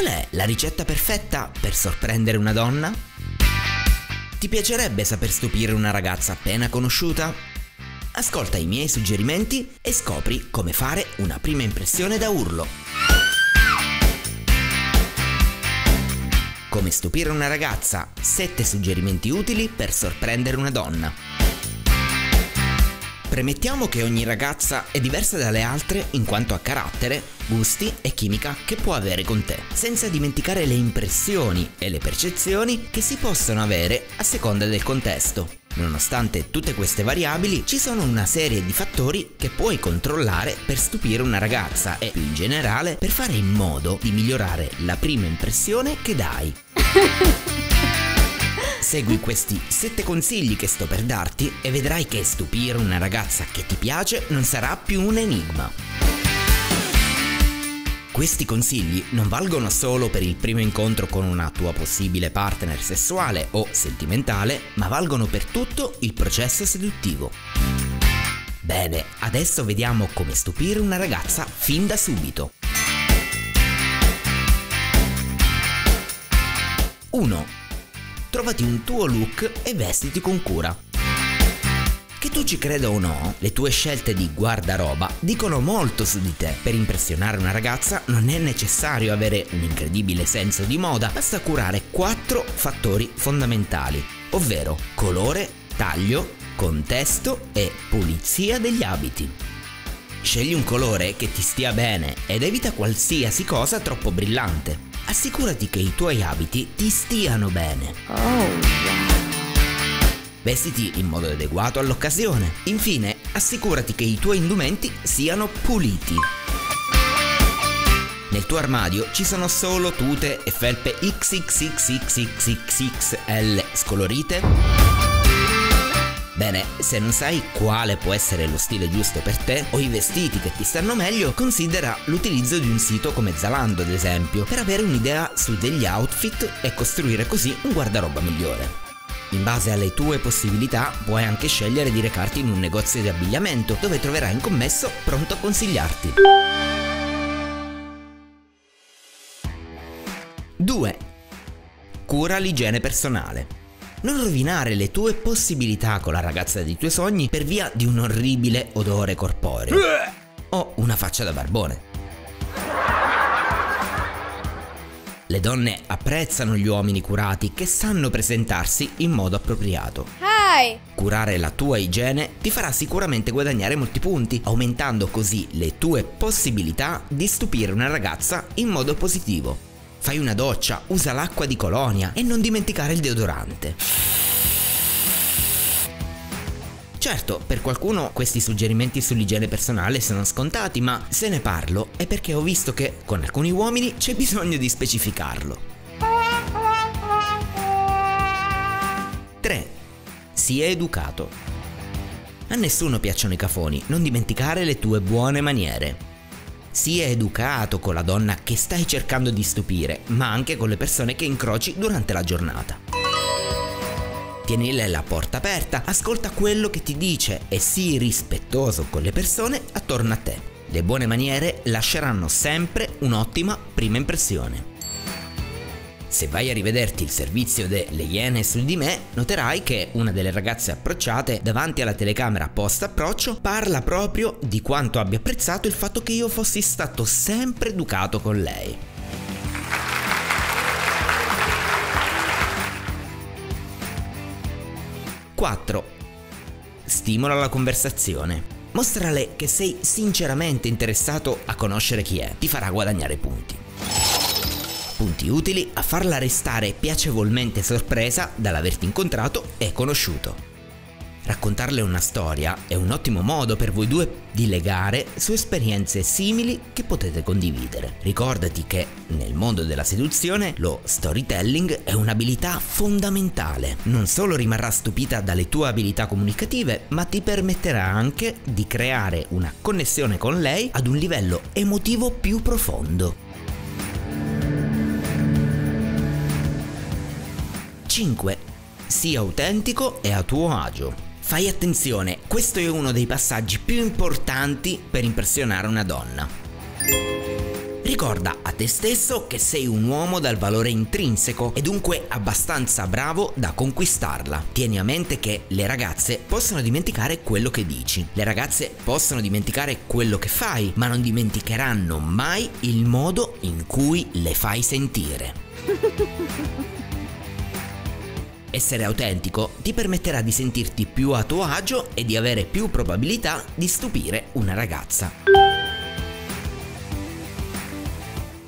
Qual è la ricetta perfetta per sorprendere una donna? Ti piacerebbe saper stupire una ragazza appena conosciuta? Ascolta i miei suggerimenti e scopri come fare una prima impressione da urlo. Come stupire una ragazza, 7 suggerimenti utili per sorprendere una donna. Premettiamo che ogni ragazza è diversa dalle altre in quanto a carattere, gusti e chimica che può avere con te, senza dimenticare le impressioni e le percezioni che si possono avere a seconda del contesto. Nonostante tutte queste variabili, ci sono una serie di fattori che puoi controllare per stupire una ragazza e più in generale per fare in modo di migliorare la prima impressione che dai. Segui questi 7 consigli che sto per darti e vedrai che stupire una ragazza che ti piace non sarà più un enigma. Questi consigli non valgono solo per il primo incontro con una tua possibile partner sessuale o sentimentale, ma valgono per tutto il processo seduttivo. Bene, adesso vediamo come stupire una ragazza fin da subito. 1 trovati un tuo look e vestiti con cura. Che tu ci creda o no, le tue scelte di guardaroba dicono molto su di te. Per impressionare una ragazza non è necessario avere un incredibile senso di moda, basta curare quattro fattori fondamentali, ovvero colore, taglio, contesto e pulizia degli abiti. Scegli un colore che ti stia bene ed evita qualsiasi cosa troppo brillante assicurati che i tuoi abiti ti stiano bene. Oh. Vestiti in modo adeguato all'occasione. Infine, assicurati che i tuoi indumenti siano puliti. Nel tuo armadio ci sono solo tute e felpe XXXXXXL scolorite? Bene, se non sai quale può essere lo stile giusto per te o i vestiti che ti stanno meglio, considera l'utilizzo di un sito come Zalando ad esempio, per avere un'idea su degli outfit e costruire così un guardaroba migliore. In base alle tue possibilità puoi anche scegliere di recarti in un negozio di abbigliamento dove troverai un commesso pronto a consigliarti. 2. Cura l'igiene personale. Non rovinare le tue possibilità con la ragazza dei tuoi sogni per via di un orribile odore corporeo. O una faccia da barbone. Le donne apprezzano gli uomini curati che sanno presentarsi in modo appropriato. Hi. Curare la tua igiene ti farà sicuramente guadagnare molti punti, aumentando così le tue possibilità di stupire una ragazza in modo positivo. Fai una doccia, usa l'acqua di colonia e non dimenticare il deodorante. Certo, per qualcuno questi suggerimenti sull'igiene personale sono scontati, ma se ne parlo è perché ho visto che con alcuni uomini c'è bisogno di specificarlo. 3. Sia educato. A nessuno piacciono i cafoni, non dimenticare le tue buone maniere. Sii educato con la donna che stai cercando di stupire, ma anche con le persone che incroci durante la giornata. Tienile la porta aperta, ascolta quello che ti dice e sii rispettoso con le persone attorno a te. Le buone maniere lasceranno sempre un'ottima prima impressione. Se vai a rivederti il servizio delle Iene su di me, noterai che una delle ragazze approcciate davanti alla telecamera post approccio parla proprio di quanto abbia apprezzato il fatto che io fossi stato sempre educato con lei. Quattro. Stimola la conversazione. Mostrale che sei sinceramente interessato a conoscere chi è, ti farà guadagnare punti punti utili a farla restare piacevolmente sorpresa dall'averti incontrato e conosciuto. Raccontarle una storia è un ottimo modo per voi due di legare su esperienze simili che potete condividere. Ricordati che nel mondo della seduzione lo storytelling è un'abilità fondamentale. Non solo rimarrà stupita dalle tue abilità comunicative, ma ti permetterà anche di creare una connessione con lei ad un livello emotivo più profondo. 5. Sii autentico e a tuo agio. Fai attenzione, questo è uno dei passaggi più importanti per impressionare una donna. Ricorda a te stesso che sei un uomo dal valore intrinseco e dunque abbastanza bravo da conquistarla. Tieni a mente che le ragazze possono dimenticare quello che dici, le ragazze possono dimenticare quello che fai, ma non dimenticheranno mai il modo in cui le fai sentire. Essere autentico ti permetterà di sentirti più a tuo agio e di avere più probabilità di stupire una ragazza.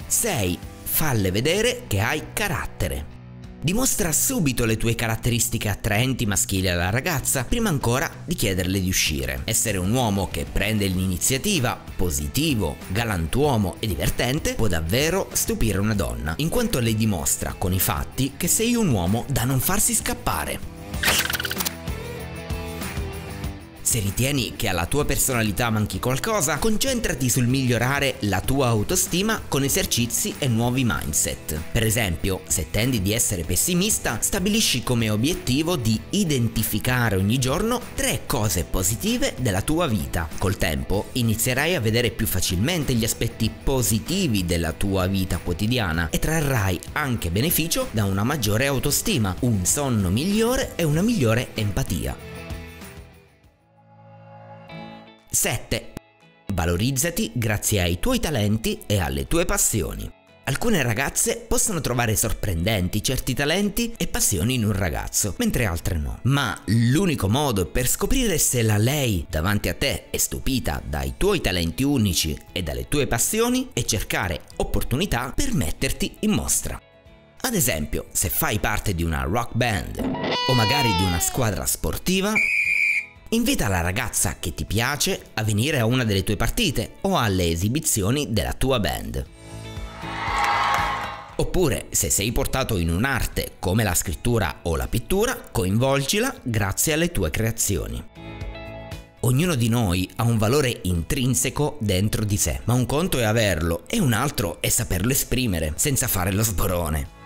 6. Falle vedere che hai carattere. Dimostra subito le tue caratteristiche attraenti maschili alla ragazza prima ancora di chiederle di uscire. Essere un uomo che prende l'iniziativa, positivo, galantuomo e divertente può davvero stupire una donna, in quanto le dimostra con i fatti che sei un uomo da non farsi scappare. Se ritieni che alla tua personalità manchi qualcosa, concentrati sul migliorare la tua autostima con esercizi e nuovi mindset. Per esempio, se tendi di essere pessimista, stabilisci come obiettivo di identificare ogni giorno tre cose positive della tua vita. Col tempo inizierai a vedere più facilmente gli aspetti positivi della tua vita quotidiana e trarrai anche beneficio da una maggiore autostima, un sonno migliore e una migliore empatia. 7. Valorizzati grazie ai tuoi talenti e alle tue passioni. Alcune ragazze possono trovare sorprendenti certi talenti e passioni in un ragazzo, mentre altre no. Ma l'unico modo per scoprire se la lei davanti a te è stupita dai tuoi talenti unici e dalle tue passioni è cercare opportunità per metterti in mostra. Ad esempio, se fai parte di una rock band o magari di una squadra sportiva, Invita la ragazza che ti piace a venire a una delle tue partite o alle esibizioni della tua band. Oppure, se sei portato in un'arte come la scrittura o la pittura, coinvolgila grazie alle tue creazioni. Ognuno di noi ha un valore intrinseco dentro di sé, ma un conto è averlo e un altro è saperlo esprimere senza fare lo sborone.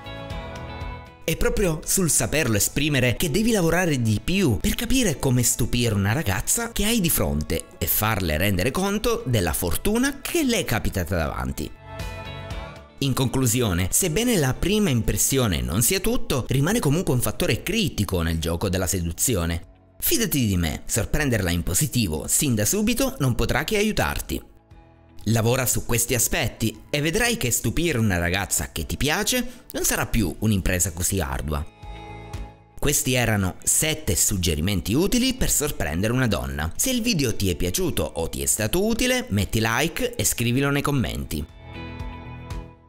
È proprio sul saperlo esprimere che devi lavorare di più per capire come stupire una ragazza che hai di fronte e farle rendere conto della fortuna che le è capitata davanti. In conclusione, sebbene la prima impressione non sia tutto, rimane comunque un fattore critico nel gioco della seduzione. Fidati di me, sorprenderla in positivo sin da subito non potrà che aiutarti. Lavora su questi aspetti e vedrai che stupire una ragazza che ti piace non sarà più un'impresa così ardua. Questi erano 7 suggerimenti utili per sorprendere una donna. Se il video ti è piaciuto o ti è stato utile, metti like e scrivilo nei commenti.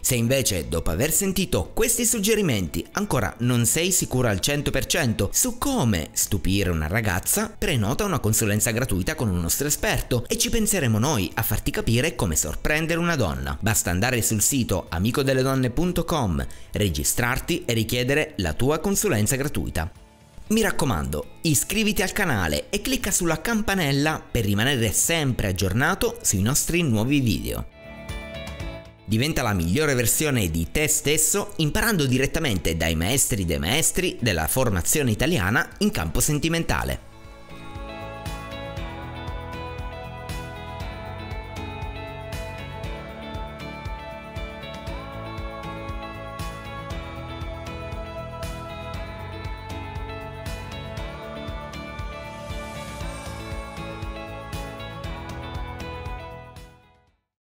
Se invece dopo aver sentito questi suggerimenti ancora non sei sicuro al 100% su come stupire una ragazza, prenota una consulenza gratuita con un nostro esperto e ci penseremo noi a farti capire come sorprendere una donna. Basta andare sul sito amicodelledonne.com, registrarti e richiedere la tua consulenza gratuita. Mi raccomando, iscriviti al canale e clicca sulla campanella per rimanere sempre aggiornato sui nostri nuovi video. Diventa la migliore versione di te stesso imparando direttamente dai maestri dei maestri della formazione italiana in campo sentimentale.